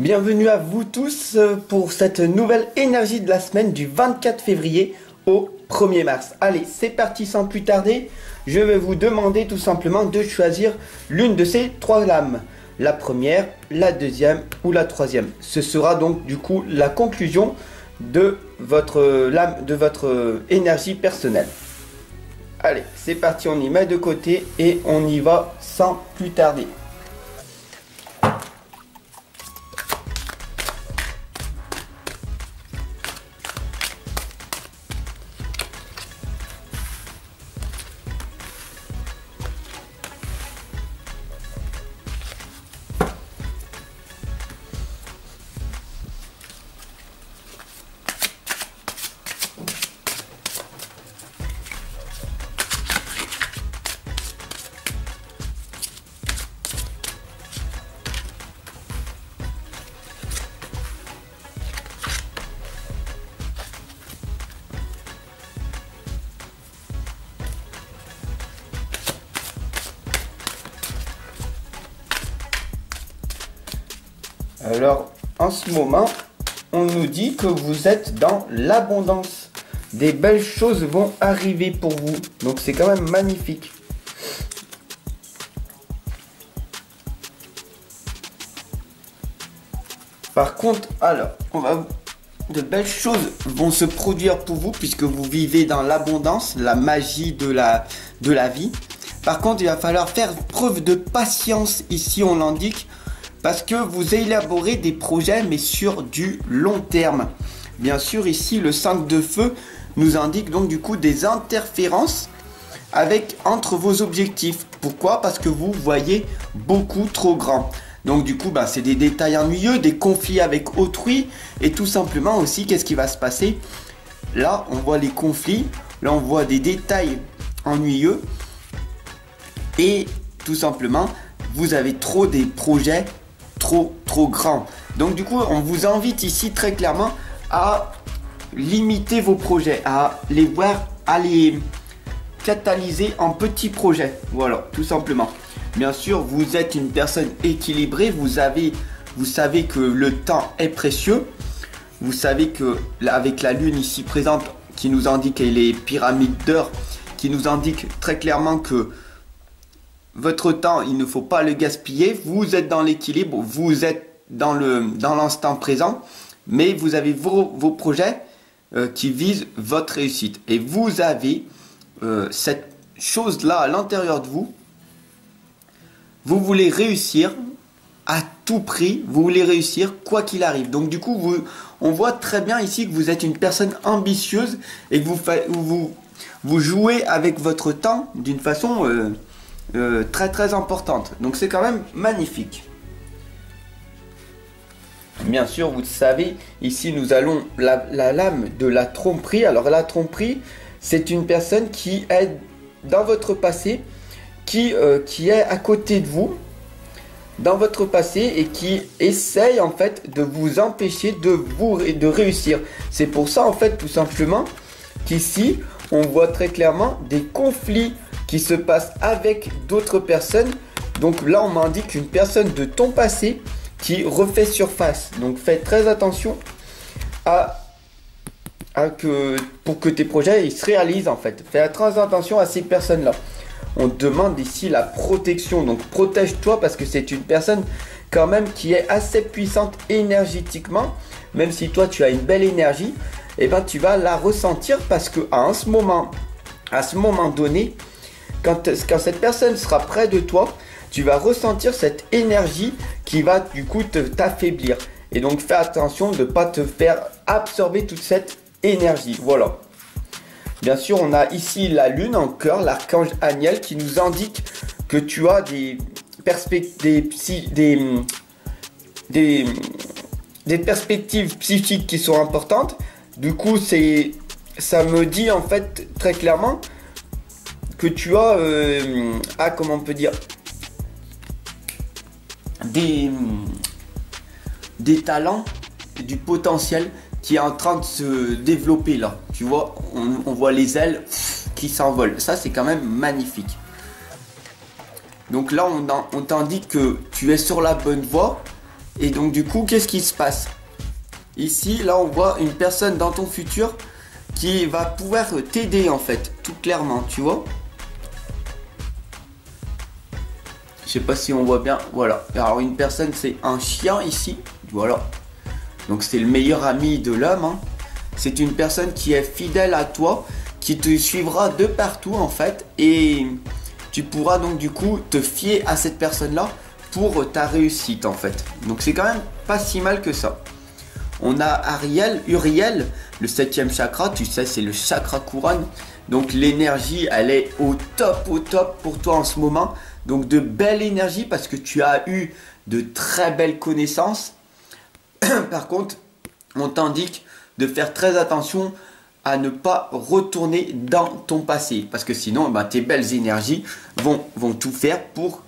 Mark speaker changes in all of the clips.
Speaker 1: Bienvenue à vous tous euh, pour cette nouvelle énergie de la semaine du 24 février au 1er mars. Allez, c'est parti sans plus tarder. Je vais vous demander tout simplement de choisir l'une de ces trois lames. La première, la deuxième ou la troisième. Ce sera donc du coup la conclusion de votre de votre énergie personnelle. Allez, c'est parti, on y met de côté et on y va sans plus tarder. Alors, en ce moment, on nous dit que vous êtes dans l'abondance. Des belles choses vont arriver pour vous. Donc c'est quand même magnifique. Par contre, alors, on va de belles choses vont se produire pour vous puisque vous vivez dans l'abondance, la magie de la, de la vie. Par contre, il va falloir faire preuve de patience. Ici, on l'indique parce que vous élaborez des projets mais sur du long terme. Bien sûr, ici le 5 de feu nous indique donc du coup des interférences avec entre vos objectifs. Pourquoi? Parce que vous voyez beaucoup trop grand. Donc du coup, bah, c'est des détails ennuyeux, des conflits avec autrui et tout simplement aussi qu'est-ce qui va se passer? Là, on voit les conflits, là on voit des détails ennuyeux et tout simplement, vous avez trop des projets trop, grand. Donc du coup, on vous invite ici très clairement à limiter vos projets, à les voir, à les catalyser en petits projets. Voilà, tout simplement. Bien sûr, vous êtes une personne équilibrée, vous avez, vous savez que le temps est précieux. Vous savez que avec la lune ici présente qui nous indique les pyramides d'heures, qui nous indique très clairement que votre temps, il ne faut pas le gaspiller. Vous êtes dans l'équilibre, vous êtes dans le dans l'instant présent, mais vous avez vos, projets euh, qui visent votre réussite. Et vous avez euh, cette chose-là à l'intérieur de vous. Vous voulez réussir à tout prix, vous voulez réussir quoi qu'il arrive. Donc du coup, on voit très bien ici que vous êtes une personne ambitieuse et que vous, vous, vous jouez avec votre temps d'une façon... Euh, euh, très très importante. Donc c'est quand même magnifique. Bien sûr, vous savez, ici nous allons la, lame de la tromperie. Alors la tromperie, c'est une personne qui est dans votre passé, qui, euh, qui est à côté de vous, dans votre passé et qui essaye en fait de vous empêcher de vous de réussir. C'est pour ça en fait tout simplement qu'ici on voit très clairement des conflits qui se passe avec d'autres personnes. Donc là, on m'indique une personne de ton passé qui refait surface. Donc fais très attention à, que pour que tes projets ils se réalisent en fait. Fais très attention à ces personnes-là. On demande ici la protection. Donc protège-toi parce que c'est une personne quand même qui est assez puissante énergétiquement. Même si toi tu as une belle énergie, et eh ben tu vas la ressentir parce que à ce moment, à ce moment donné, quand, cette personne sera près de toi, tu vas ressentir cette énergie qui va du coup t'affaiblir. Et donc fais attention de ne pas te faire absorber toute cette énergie. Voilà. Bien sûr, on a ici la lune en cœur, l'archange Aniel qui nous indique que tu as des, perspectives psychiques qui sont importantes. Du coup, ça me dit en fait très clairement que tu as, euh, comment on peut dire, des, des talents, du potentiel qui est en train de se développer là. Tu vois, on, voit les ailes qui s'envolent. Ça, c'est quand même magnifique. Donc là, on, on t'indique que tu es sur la bonne voie, Et donc du coup, qu'est-ce qui se passe? Ici, là, on voit une personne dans ton futur qui va pouvoir t'aider en fait, tout clairement, tu vois. Je sais pas si on voit bien. Voilà. Alors une personne, c'est un chien ici. Voilà. Donc c'est le meilleur ami de l'homme. Hein. C'est une personne qui est fidèle à toi, qui te suivra de partout en fait. Et tu pourras donc du coup te fier à cette personne-là pour ta réussite en fait. Donc c'est quand même pas si mal que ça. On a Ariel, Uriel, le septième chakra, tu sais, c'est le chakra couronne. Donc l'énergie, elle est au top, au top pour toi en ce moment. Donc de belle énergie parce que tu as eu de très belles connaissances. Par contre, on t'indique de faire très attention à ne pas retourner dans ton passé. Parce que sinon, ben, tes belles énergies vont, tout faire pour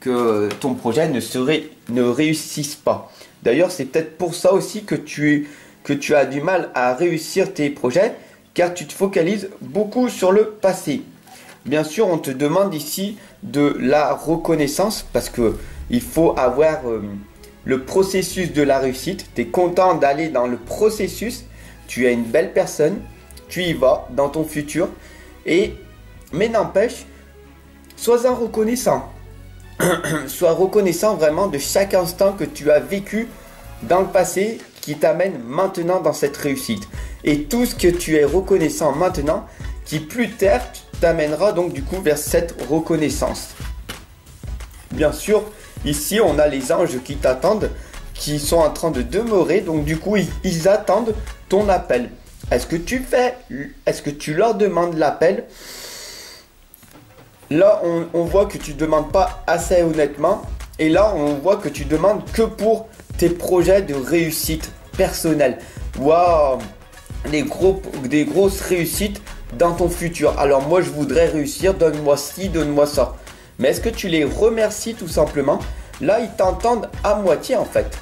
Speaker 1: que ton projet ne, réussisse pas. D'ailleurs, c'est peut-être pour ça aussi que tu as du mal à réussir tes projets, car tu te focalises beaucoup sur le passé. Bien sûr, on te demande ici de la reconnaissance parce que il faut avoir euh, le processus de la réussite. Tu es content d'aller dans le processus. Tu es une belle personne. Tu y vas dans ton futur. Et, mais n'empêche, sois-en reconnaissant. sois reconnaissant vraiment de chaque instant que tu as vécu dans le passé qui t'amène maintenant dans cette réussite. Et tout ce que tu es reconnaissant maintenant, qui plus tard t'amènera donc du coup vers cette reconnaissance. Bien sûr, ici on a les anges qui t'attendent, qui sont en train de demeurer, donc du coup ils, attendent ton appel. Est-ce que tu fais, est-ce que tu leur demandes l'appel? Là, on, voit que tu ne demandes pas assez honnêtement. Et là, on voit que tu demandes que pour tes projets de réussite personnelle. Waouh des, gros, des grosses réussites dans ton futur. Alors moi je voudrais réussir, donne-moi ci, donne-moi ça. Mais est-ce que tu les remercies tout simplement? Là ils t'entendent à moitié en fait.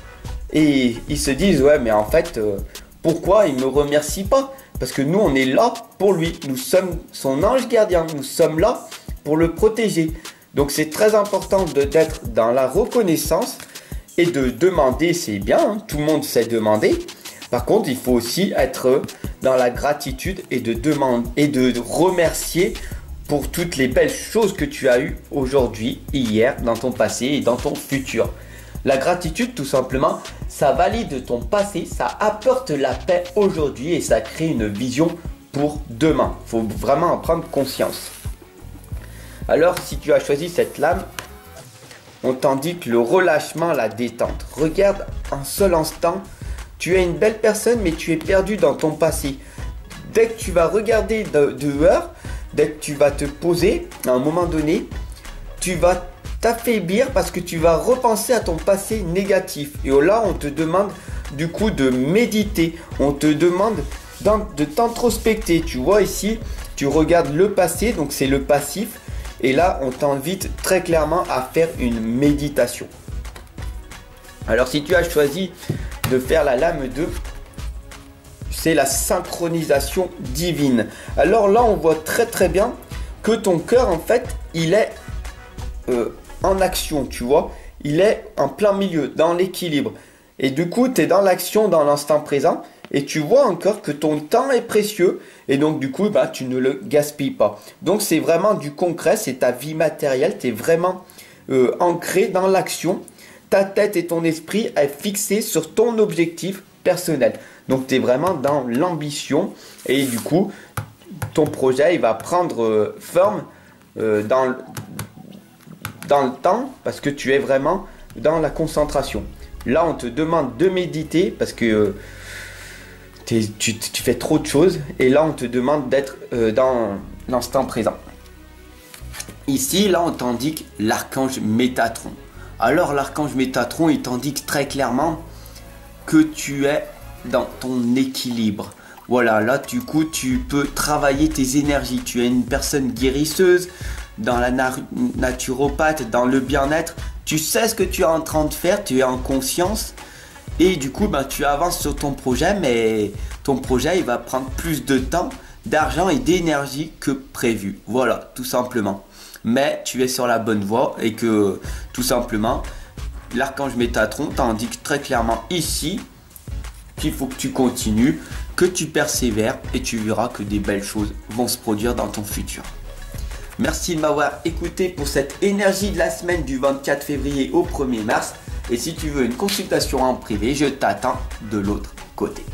Speaker 1: Et ils se disent ouais mais en fait euh, pourquoi il ne me remercie pas? Parce que nous on est là pour lui. Nous sommes son ange gardien. Nous sommes là pour le protéger. Donc c'est très important d'être dans la reconnaissance et de demander, c'est bien, hein. tout le monde sait demander, par contre, il faut aussi être la gratitude et de demander et de remercier pour toutes les belles choses que tu as eues aujourd'hui, hier, dans ton passé et dans ton futur. La gratitude, tout simplement, ça valide ton passé, ça apporte la paix aujourd'hui et ça crée une vision pour demain. Faut vraiment en prendre conscience. Alors, si tu as choisi cette lame, on t'indique le relâchement, la détente. Regarde un seul instant tu es une belle personne, mais tu es perdu dans ton passé. Dès que tu vas regarder dehors, dès que tu vas te poser, à un moment donné, tu vas t'affaiblir parce que tu vas repenser à ton passé négatif. Et là, on te demande du coup de méditer. On te demande de t'introspecter. Tu vois ici, tu regardes le passé, donc c'est le passif. Et là, on t'invite très clairement à faire une méditation. Alors si tu as choisi de faire la lame de c'est la synchronisation divine. Alors là, on voit très très bien que ton cœur, en fait, il est euh, en action, tu vois. Il est en plein milieu, dans l'équilibre. Et du coup, tu es dans l'action, dans l'instant présent. Et tu vois encore que ton temps est précieux. Et donc, du coup, bah, tu ne le gaspilles pas. Donc, c'est vraiment du concret, c'est ta vie matérielle. Tu es vraiment euh, ancré dans l'action ta tête et ton esprit est fixé sur ton objectif personnel. Donc tu es vraiment dans l'ambition et du coup ton projet il va prendre euh, forme euh, dans, le temps parce que tu es vraiment dans la concentration. Là on te demande de méditer parce que euh, tu, tu, fais trop de choses et là on te demande d'être dans l'instant présent. Ici là on t'indique l'archange Métatron. Alors l'archange Métatron, il t'indique très clairement que tu es dans ton équilibre. Voilà, là du coup tu peux travailler tes énergies. Tu es une personne guérisseuse, dans la naturopathe, dans le bien-être. Tu sais ce que tu es en train de faire, tu es en conscience. Et du coup, ben, tu avances sur ton projet, mais ton projet, il va prendre plus de temps, d'argent et d'énergie que prévu. Voilà, tout simplement mais tu es sur la bonne voie et que tout simplement l'archange Métatron t'indique très clairement ici qu'il faut que tu continues, que tu persévères et tu verras que des belles choses vont se produire dans ton futur. Merci de m'avoir écouté pour cette énergie de la semaine du 24 février au 1er mars. Et si tu veux une consultation en privé, je t'attends de l'autre côté.